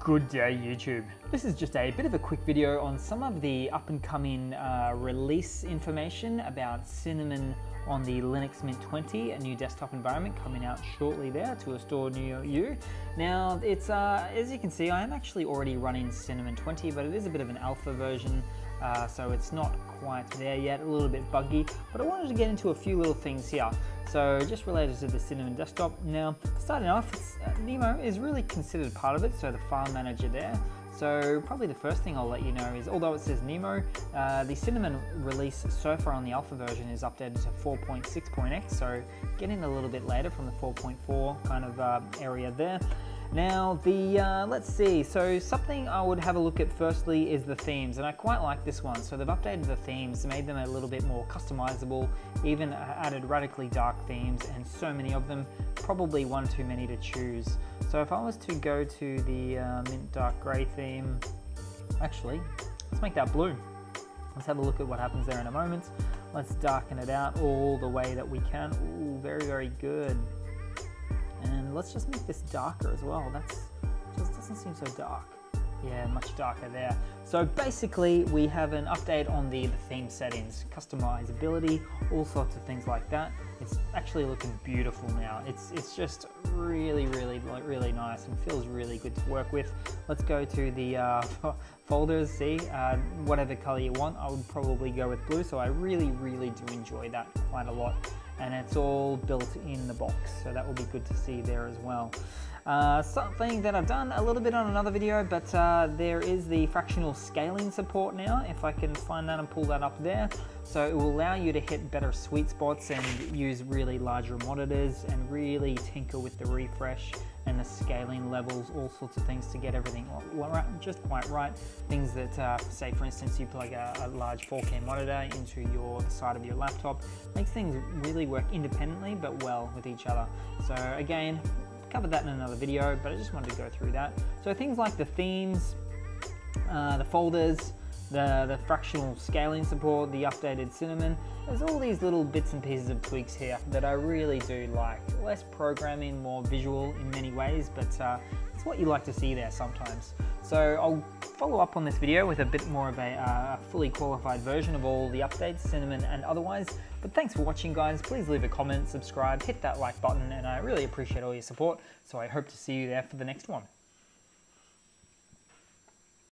Good day YouTube. This is just a bit of a quick video on some of the up and coming uh, release information about Cinnamon on the Linux Mint 20, a new desktop environment coming out shortly there to a store near you. Now, it's uh, as you can see, I am actually already running Cinnamon 20, but it is a bit of an alpha version, uh, so it's not quite there yet, a little bit buggy, but I wanted to get into a few little things here. So just related to the Cinnamon desktop. Now, starting off, uh, Nemo is really considered part of it, so the file manager there. So probably the first thing I'll let you know is, although it says Nemo, uh, the Cinnamon release so far on the alpha version is updated to 4.6.x, so getting a little bit later from the 4.4 kind of uh, area there. Now the, uh, let's see, so something I would have a look at firstly is the themes, and I quite like this one. So they've updated the themes, made them a little bit more customizable, even added radically dark themes, and so many of them, probably one too many to choose. So if I was to go to the uh, mint dark gray theme, actually, let's make that blue. Let's have a look at what happens there in a moment. Let's darken it out all the way that we can. Ooh, very, very good. Let's just make this darker as well. That's just doesn't seem so dark. Yeah, much darker there. So basically we have an update on the, the theme settings, customizability, all sorts of things like that. It's actually looking beautiful now. It's, it's just really, really, really nice and feels really good to work with. Let's go to the uh, folders, see, uh, whatever color you want. I would probably go with blue, so I really, really do enjoy that quite a lot and it's all built in the box so that will be good to see there as well. Uh, something that I've done a little bit on another video but uh, there is the fractional scaling support now if I can find that and pull that up there so it will allow you to hit better sweet spots and use really larger monitors and really tinker with the refresh and the scaling levels, all sorts of things to get everything just quite right. Things that, uh, say for instance, you plug a, a, large 4K monitor into your side of your laptop, makes things really work independently but well with each other. So again, covered that in another video, but I just wanted to go through that. So things like the themes, uh, the folders, the, the fractional scaling support, the updated Cinnamon. There's all these little bits and pieces of tweaks here that I really do like. Less programming, more visual in many ways, but uh, it's what you like to see there sometimes. So I'll follow up on this video with a bit more of a uh, fully qualified version of all the updates, Cinnamon and otherwise. But thanks for watching guys, please leave a comment, subscribe, hit that like button, and I really appreciate all your support. So I hope to see you there for the next one.